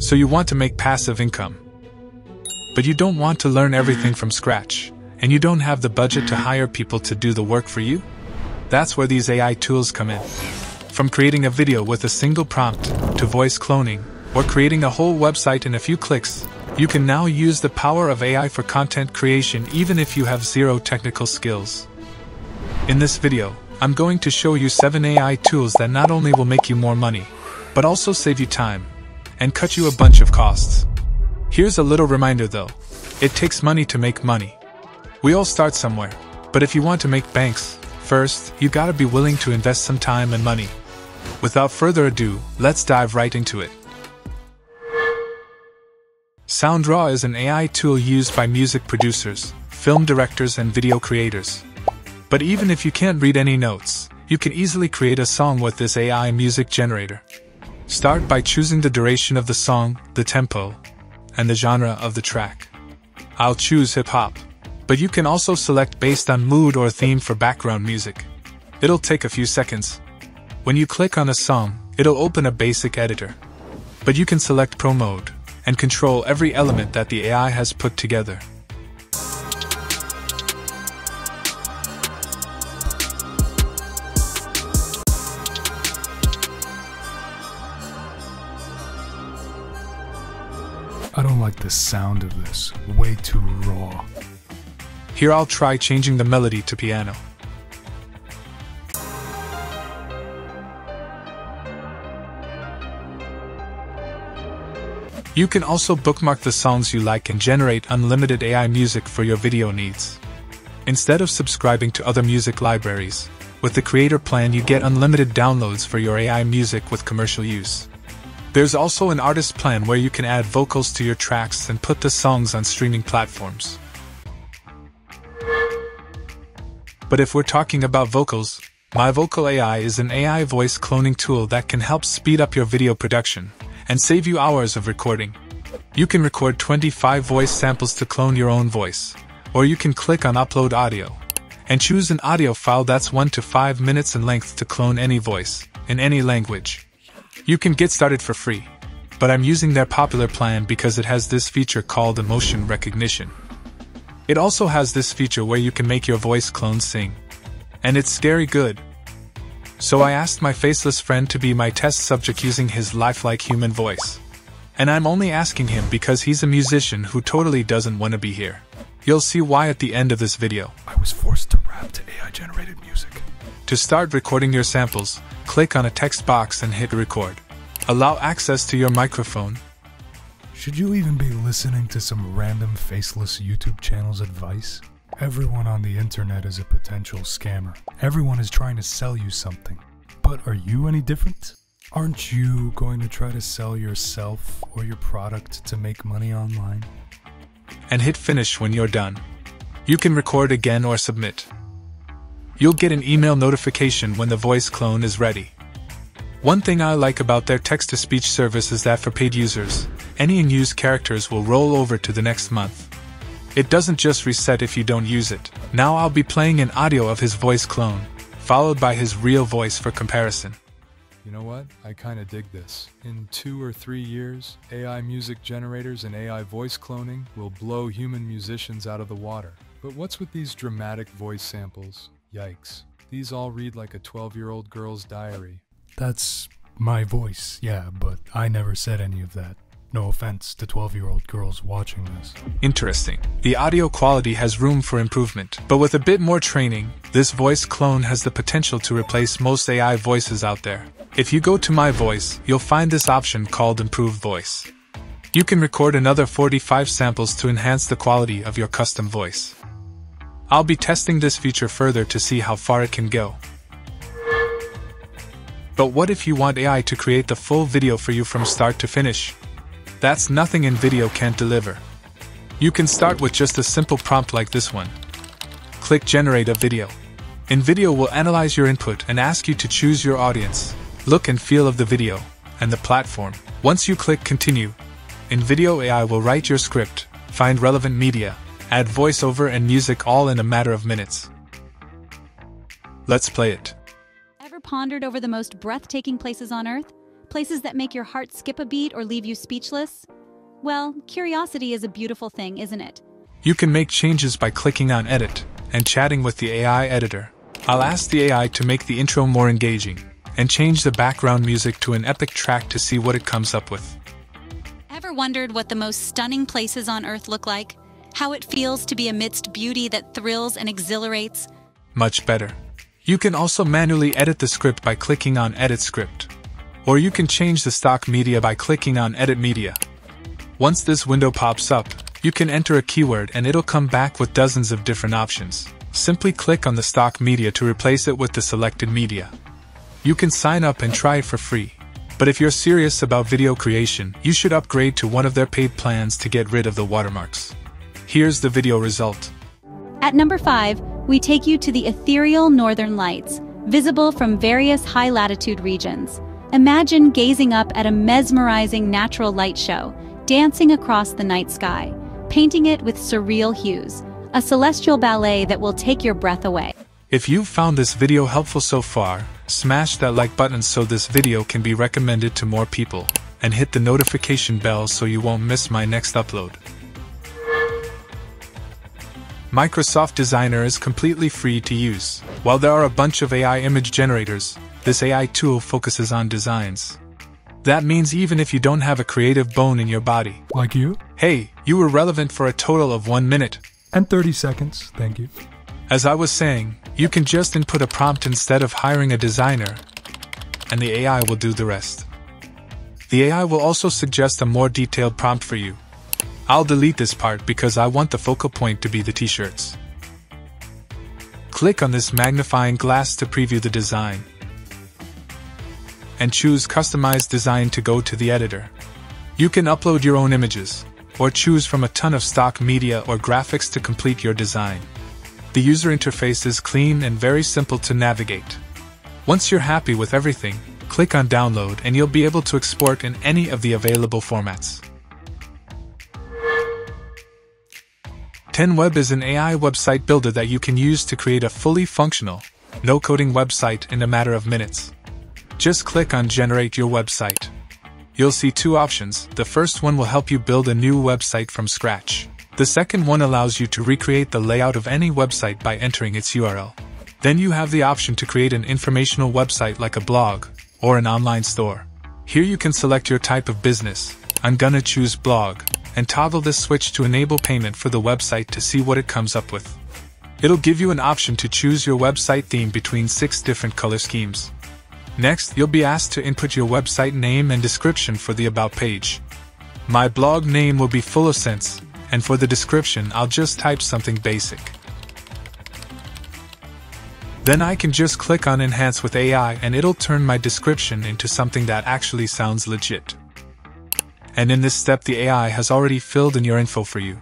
So you want to make passive income. But you don't want to learn everything from scratch, and you don't have the budget to hire people to do the work for you? That's where these AI tools come in. From creating a video with a single prompt, to voice cloning, or creating a whole website in a few clicks, you can now use the power of AI for content creation even if you have zero technical skills. In this video, I'm going to show you 7 AI tools that not only will make you more money, but also save you time and cut you a bunch of costs. Here's a little reminder though it takes money to make money. We all start somewhere, but if you want to make banks, first, you gotta be willing to invest some time and money. Without further ado, let's dive right into it. SoundRaw is an AI tool used by music producers, film directors, and video creators. But even if you can't read any notes, you can easily create a song with this AI music generator. Start by choosing the duration of the song, the tempo, and the genre of the track. I'll choose hip hop, but you can also select based on mood or theme for background music. It'll take a few seconds. When you click on a song, it'll open a basic editor. But you can select Pro Mode and control every element that the AI has put together. I don't like the sound of this. Way too raw. Here I'll try changing the melody to piano. You can also bookmark the songs you like and generate unlimited AI music for your video needs. Instead of subscribing to other music libraries, with the Creator Plan you get unlimited downloads for your AI music with commercial use. There's also an artist plan where you can add vocals to your tracks and put the songs on streaming platforms. But if we're talking about vocals, My Vocal AI is an AI voice cloning tool that can help speed up your video production and save you hours of recording. You can record 25 voice samples to clone your own voice, or you can click on Upload Audio and choose an audio file that's 1 to 5 minutes in length to clone any voice, in any language. You can get started for free, but I'm using their popular plan because it has this feature called emotion recognition. It also has this feature where you can make your voice clone sing. And it's scary good. So I asked my faceless friend to be my test subject using his lifelike human voice. And I'm only asking him because he's a musician who totally doesn't want to be here. You'll see why at the end of this video. I was forced to rap to AI generated music. To start recording your samples, click on a text box and hit record. Allow access to your microphone. Should you even be listening to some random faceless YouTube channel's advice? Everyone on the internet is a potential scammer. Everyone is trying to sell you something. But are you any different? Aren't you going to try to sell yourself or your product to make money online? and hit finish when you're done. You can record again or submit. You'll get an email notification when the voice clone is ready. One thing I like about their text to speech service is that for paid users, any unused characters will roll over to the next month. It doesn't just reset if you don't use it. Now I'll be playing an audio of his voice clone, followed by his real voice for comparison. You know what? I kinda dig this. In two or three years, AI music generators and AI voice cloning will blow human musicians out of the water. But what's with these dramatic voice samples? Yikes. These all read like a 12 year old girl's diary. That's my voice, yeah, but I never said any of that. No offense to 12 year old girls watching this. Interesting. The audio quality has room for improvement, but with a bit more training, this voice clone has the potential to replace most AI voices out there. If you go to My Voice, you'll find this option called Improve Voice. You can record another 45 samples to enhance the quality of your custom voice. I'll be testing this feature further to see how far it can go. But what if you want AI to create the full video for you from start to finish? That's nothing InVideo can't deliver. You can start with just a simple prompt like this one. Click Generate a Video. InVideo will analyze your input and ask you to choose your audience, look and feel of the video, and the platform. Once you click Continue, InVideo AI will write your script, find relevant media, add voiceover and music all in a matter of minutes. Let's play it. Ever pondered over the most breathtaking places on Earth? Places that make your heart skip a beat or leave you speechless? Well, curiosity is a beautiful thing, isn't it? You can make changes by clicking on Edit and chatting with the AI editor. I'll ask the AI to make the intro more engaging and change the background music to an epic track to see what it comes up with. Ever wondered what the most stunning places on Earth look like? How it feels to be amidst beauty that thrills and exhilarates? Much better. You can also manually edit the script by clicking on Edit Script. Or you can change the stock media by clicking on Edit Media. Once this window pops up, you can enter a keyword and it'll come back with dozens of different options. Simply click on the stock media to replace it with the selected media. You can sign up and try it for free. But if you're serious about video creation, you should upgrade to one of their paid plans to get rid of the watermarks. Here's the video result. At number 5, we take you to the ethereal northern lights, visible from various high-latitude regions. Imagine gazing up at a mesmerizing natural light show, dancing across the night sky, painting it with surreal hues, a celestial ballet that will take your breath away. If you've found this video helpful so far, smash that like button so this video can be recommended to more people, and hit the notification bell so you won't miss my next upload. Microsoft Designer is completely free to use. While there are a bunch of AI image generators, this AI tool focuses on designs. That means even if you don't have a creative bone in your body. Like you? Hey, you were relevant for a total of one minute. And 30 seconds, thank you. As I was saying, you can just input a prompt instead of hiring a designer, and the AI will do the rest. The AI will also suggest a more detailed prompt for you. I'll delete this part because I want the focal point to be the t-shirts. Click on this magnifying glass to preview the design. And choose Customize Design to go to the editor. You can upload your own images, or choose from a ton of stock media or graphics to complete your design. The user interface is clean and very simple to navigate. Once you're happy with everything, click on Download and you'll be able to export in any of the available formats. 10Web is an AI website builder that you can use to create a fully functional, no coding website in a matter of minutes. Just click on Generate Your Website. You'll see two options. The first one will help you build a new website from scratch. The second one allows you to recreate the layout of any website by entering its URL. Then you have the option to create an informational website like a blog or an online store. Here you can select your type of business. I'm gonna choose blog and toggle this switch to enable payment for the website to see what it comes up with. It'll give you an option to choose your website theme between six different color schemes. Next, you'll be asked to input your website name and description for the About page. My blog name will be Full of Sense, and for the description I'll just type something basic. Then I can just click on Enhance with AI and it'll turn my description into something that actually sounds legit. And in this step the AI has already filled in your info for you.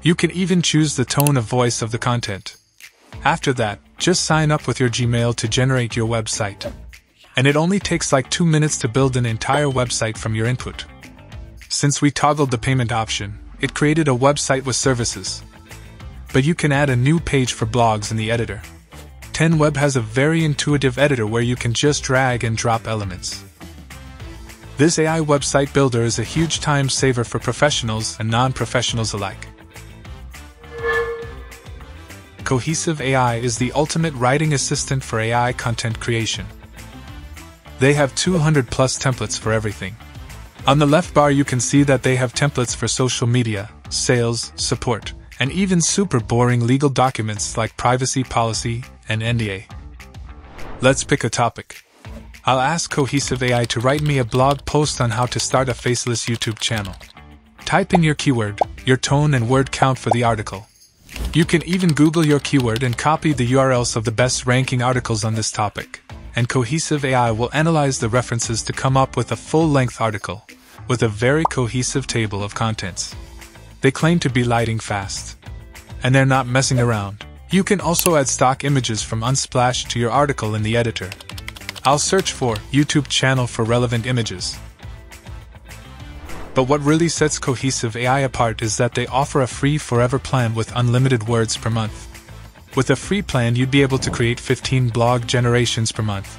You can even choose the tone of voice of the content. After that, just sign up with your Gmail to generate your website. And it only takes like 2 minutes to build an entire website from your input. Since we toggled the payment option, it created a website with services. But you can add a new page for blogs in the editor. 10Web has a very intuitive editor where you can just drag and drop elements. This AI website builder is a huge time saver for professionals and non professionals alike. Cohesive AI is the ultimate writing assistant for AI content creation. They have 200 plus templates for everything. On the left bar you can see that they have templates for social media, sales, support, and even super boring legal documents like privacy policy and NDA. Let's pick a topic. I'll ask Cohesive AI to write me a blog post on how to start a faceless YouTube channel. Type in your keyword, your tone and word count for the article. You can even Google your keyword and copy the URLs of the best ranking articles on this topic and Cohesive AI will analyze the references to come up with a full-length article, with a very cohesive table of contents. They claim to be lighting fast. And they're not messing around. You can also add stock images from Unsplash to your article in the editor. I'll search for YouTube channel for relevant images. But what really sets Cohesive AI apart is that they offer a free forever plan with unlimited words per month. With a free plan, you'd be able to create 15 blog generations per month.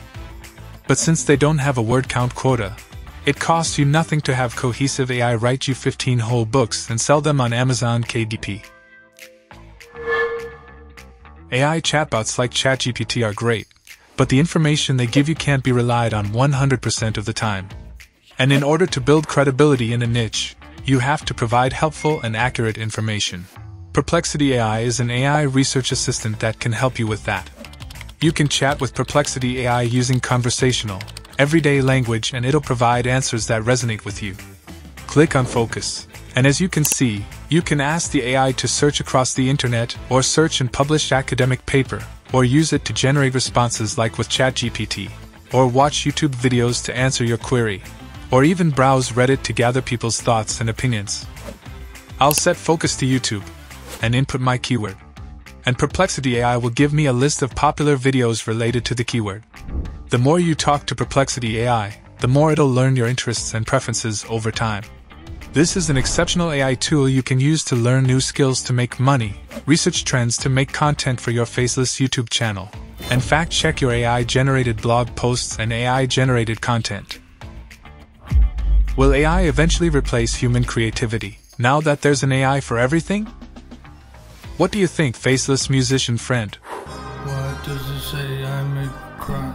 but since they don't have a word count quota, it costs you nothing to have Cohesive AI write you 15 whole books and sell them on Amazon KDP. AI chatbots like ChatGPT are great, but the information they give you can't be relied on 100% of the time. And in order to build credibility in a niche, you have to provide helpful and accurate information. Perplexity AI is an AI research assistant that can help you with that. You can chat with Perplexity AI using conversational, everyday language and it'll provide answers that resonate with you. Click on Focus, and as you can see, you can ask the AI to search across the internet or search and publish academic paper, or use it to generate responses like with ChatGPT, or watch YouTube videos to answer your query, or even browse Reddit to gather people's thoughts and opinions. I'll set focus to YouTube and input my keyword. And Perplexity AI will give me a list of popular videos related to the keyword. The more you talk to Perplexity AI, the more it'll learn your interests and preferences over time. This is an exceptional AI tool you can use to learn new skills to make money, research trends to make content for your faceless YouTube channel, and fact check your AI generated blog posts and AI generated content. Will AI eventually replace human creativity, now that there's an AI for everything? What do you think, faceless musician friend? Why does it say I make cry?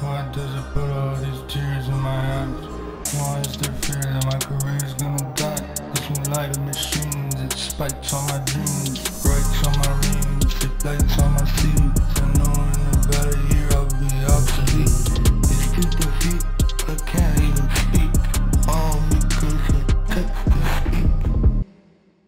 Why does it put all these tears in my eyes? Why is there spikes on my dreams, breaks on my rings, on